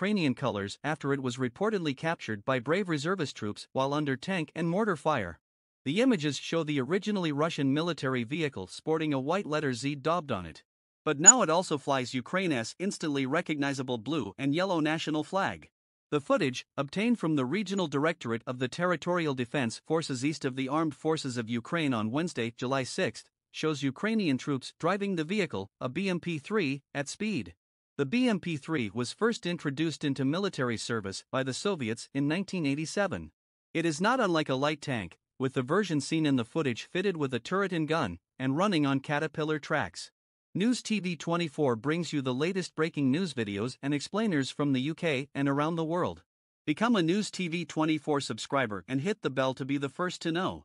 Ukrainian colors after it was reportedly captured by brave reservist troops while under tank and mortar fire. The images show the originally Russian military vehicle sporting a white letter Z daubed on it. But now it also flies Ukraine's instantly recognizable blue and yellow national flag. The footage, obtained from the Regional Directorate of the Territorial Defense Forces east of the Armed Forces of Ukraine on Wednesday, July 6, shows Ukrainian troops driving the vehicle, a BMP 3, at speed. The BMP 3 was first introduced into military service by the Soviets in 1987. It is not unlike a light tank, with the version seen in the footage fitted with a turret and gun, and running on caterpillar tracks. News TV 24 brings you the latest breaking news videos and explainers from the UK and around the world. Become a News TV 24 subscriber and hit the bell to be the first to know.